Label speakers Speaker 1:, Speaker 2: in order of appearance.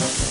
Speaker 1: Bye.